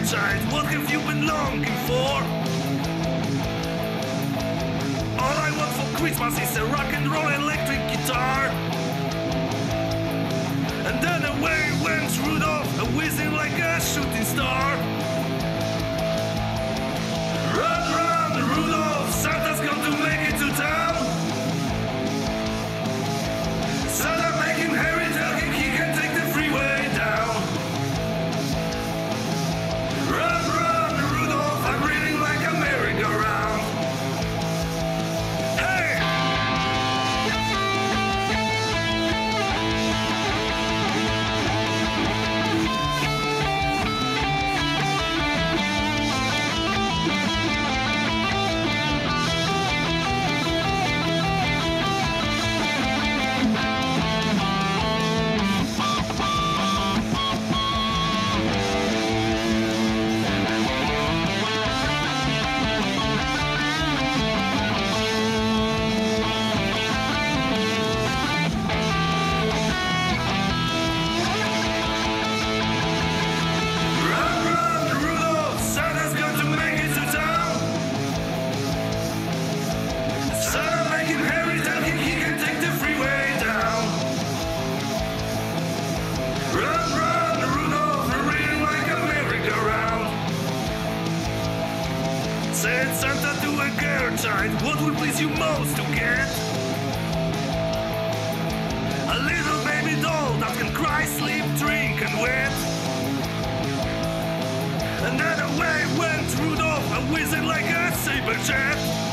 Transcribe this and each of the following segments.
franchise. What have you been longing for? All I want for Christmas is a rock and roll electric guitar. And then away went Rudolph, a whizzing like a shooting star. sunshine, what will please you most to get? A little baby doll that can cry, sleep, drink and wet. And then away went Rudolph, a wizard like a saber jet.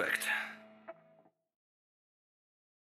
perfect.